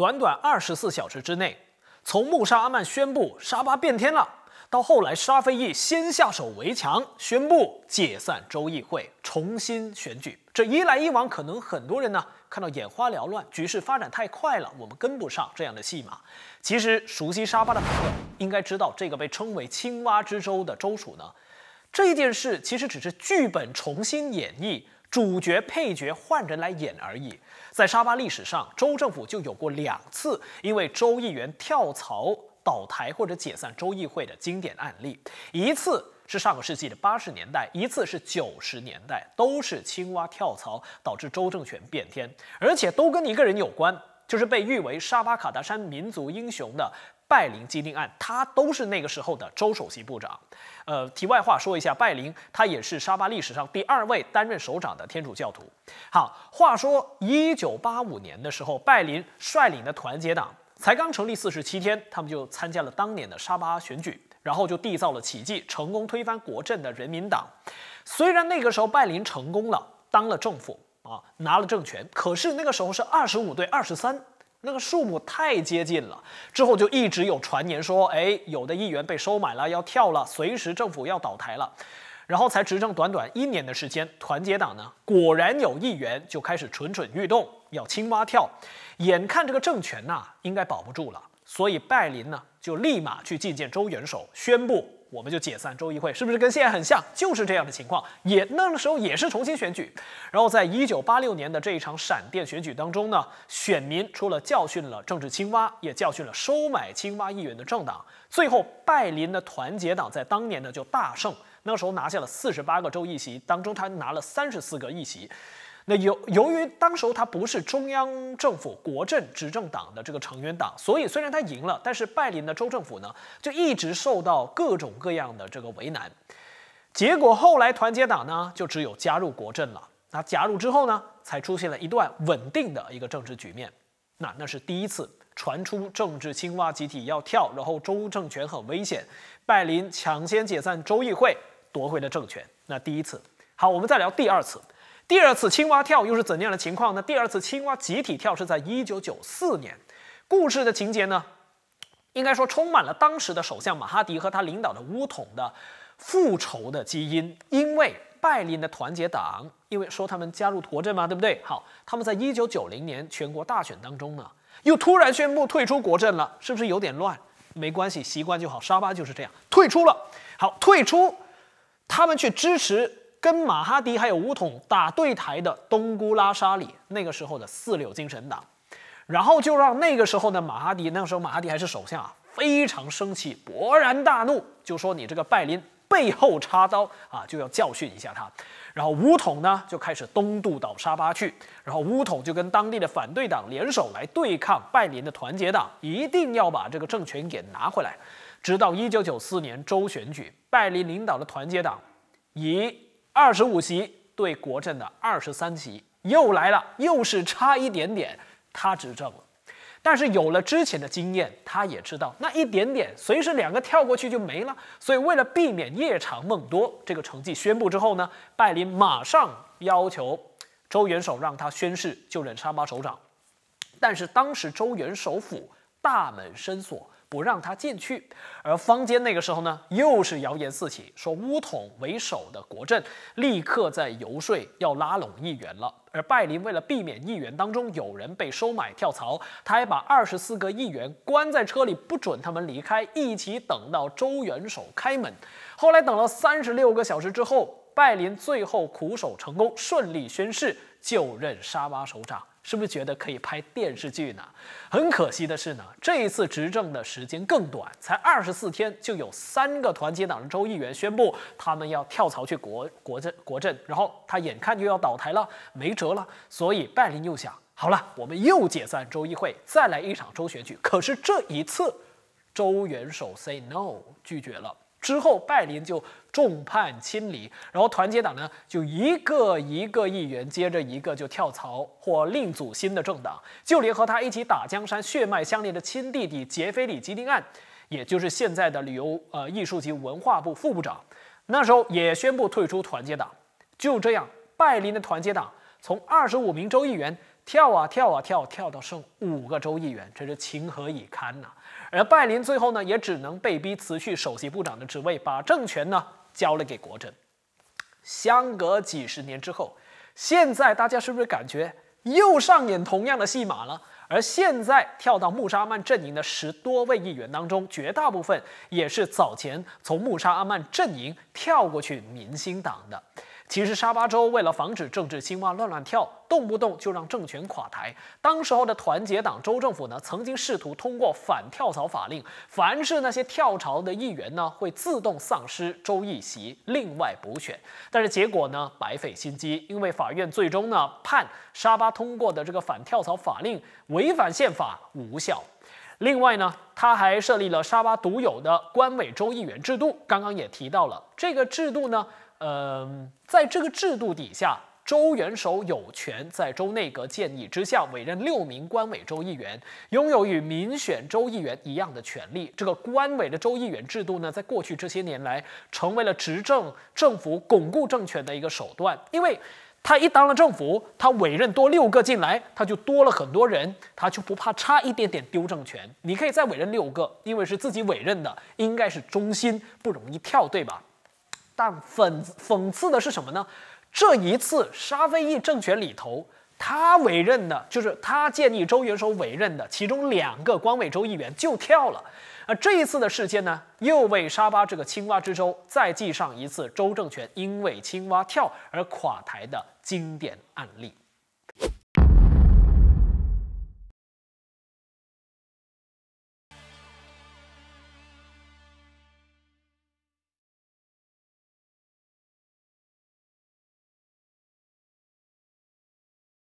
短短二十四小时之内，从穆沙阿曼宣布沙巴变天了，到后来沙菲义先下手为强，宣布解散州议会，重新选举。这一来一往，可能很多人呢看到眼花缭乱，局势发展太快了，我们跟不上这样的戏码。其实熟悉沙巴的朋友应该知道，这个被称为“青蛙之州”的州属呢，这一件事其实只是剧本重新演绎。主角、配角换人来演而已。在沙巴历史上，州政府就有过两次因为州议员跳槽倒台或者解散州议会的经典案例，一次是上个世纪的八十年代，一次是九十年代，都是青蛙跳槽导致州政权变天，而且都跟一个人有关，就是被誉为沙巴卡达山民族英雄的。拜林基定案，他都是那个时候的州首席部长。呃，题外话说一下，拜林他也是沙巴历史上第二位担任首长的天主教徒。好，话说一九八五年的时候，拜林率领的团结党才刚成立四十七天，他们就参加了当年的沙巴选举，然后就缔造了奇迹，成功推翻国阵的人民党。虽然那个时候拜林成功了，当了政府啊，拿了政权，可是那个时候是二十五对二十三。那个数目太接近了，之后就一直有传言说，哎，有的议员被收买了，要跳了，随时政府要倒台了，然后才执政短短一年的时间，团结党呢果然有议员就开始蠢蠢欲动，要青蛙跳，眼看这个政权呐应该保不住了，所以拜林呢就立马去觐见周元首，宣布。我们就解散州议会，是不是跟现在很像？就是这样的情况，也那个时候也是重新选举。然后在一九八六年的这一场闪电选举当中呢，选民除了教训了政治青蛙，也教训了收买青蛙议员的政党。最后，拜林的团结党在当年呢就大胜，那个时候拿下了四十八个州议席，当中他拿了三十四个议席。那由由于当时候他不是中央政府国政执政党的这个成员党，所以虽然他赢了，但是拜林的州政府呢就一直受到各种各样的这个为难。结果后来团结党呢就只有加入国政了。那加入之后呢，才出现了一段稳定的一个政治局面。那那是第一次传出政治青蛙集体要跳，然后州政权很危险，拜林抢先解散州议会，夺回了政权。那第一次。好，我们再聊第二次。第二次青蛙跳又是怎样的情况呢？第二次青蛙集体跳是在一九九四年，故事的情节呢，应该说充满了当时的首相马哈迪和他领导的乌统的复仇的基因。因为拜林的团结党，因为说他们加入国政嘛，对不对？好，他们在一九九零年全国大选当中呢，又突然宣布退出国政了，是不是有点乱？没关系，习惯就好。沙巴就是这样，退出了。好，退出，他们去支持。跟马哈迪还有武统打对台的东姑拉沙里，那个时候的四六精神党，然后就让那个时候的马哈迪，那个时候马哈迪还是首相啊，非常生气，勃然大怒，就说你这个拜林背后插刀啊，就要教训一下他。然后武统呢就开始东渡到沙巴去，然后武统就跟当地的反对党联手来对抗拜林的团结党，一定要把这个政权给拿回来。直到一九九四年州选举，拜林领导的团结党以二十五席对国政的二十三席又来了，又是差一点点，他执政了。但是有了之前的经验，他也知道那一点点，随时两个跳过去就没了。所以为了避免夜长梦多，这个成绩宣布之后呢，拜林马上要求周元首让他宣誓就任沙巴首长。但是当时周元首府大门深锁。不让他进去，而坊间那个时候呢，又是谣言四起，说乌统为首的国政立刻在游说要拉拢议员了。而拜林为了避免议员当中有人被收买跳槽，他还把二十四个议员关在车里，不准他们离开，一起等到周元首开门。后来等了三十六个小时之后，拜林最后苦守成功，顺利宣誓就任沙巴首长。是不是觉得可以拍电视剧呢？很可惜的是呢，这一次执政的时间更短，才二十四天，就有三个团结党的州议员宣布他们要跳槽去国国政国政，然后他眼看就要倒台了，没辙了，所以拜林又想，好了，我们又解散州议会，再来一场州选举。可是这一次，州元首 say no，拒绝了。之后，拜林就众叛亲离，然后团结党呢，就一个一个议员接着一个就跳槽或另组新的政党，就连和他一起打江山、血脉相连的亲弟弟杰菲里基丁案，也就是现在的旅游呃艺术及文化部副部长，那时候也宣布退出团结党。就这样，拜林的团结党从二十五名州议员。跳啊跳啊跳，跳到剩五个州议员，真是情何以堪呐！而拜林最后呢，也只能被逼辞去首席部长的职位，把政权呢交了给国珍。相隔几十年之后，现在大家是不是感觉又上演同样的戏码了？而现在跳到穆沙阿曼阵营的十多位议员当中，绝大部分也是早前从穆沙阿曼阵营跳过去民兴党的。其实沙巴州为了防止政治青蛙乱乱跳，动不动就让政权垮台。当时候的团结党州政府呢，曾经试图通过反跳槽法令，凡是那些跳槽的议员呢，会自动丧失州议席，另外补选。但是结果呢，白费心机，因为法院最终呢判沙巴通过的这个反跳槽法令违反宪法，无效。另外呢，他还设立了沙巴独有的官委州议员制度。刚刚也提到了这个制度呢。嗯，在这个制度底下，州元首有权在州内阁建议之下委任六名官委州议员，拥有与民选州议员一样的权利。这个官委的州议员制度呢，在过去这些年来，成为了执政政府巩固政权的一个手段。因为他一当了政府，他委任多六个进来，他就多了很多人，他就不怕差一点点丢政权。你可以再委任六个，因为是自己委任的，应该是忠心，不容易跳，对吧？但讽讽刺的是什么呢？这一次沙菲义政权里头，他委任的就是他建议周元首委任的其中两个官委州议员就跳了。而这一次的事件呢，又为沙巴这个青蛙之州再记上一次州政权因为青蛙跳而垮台的经典案例。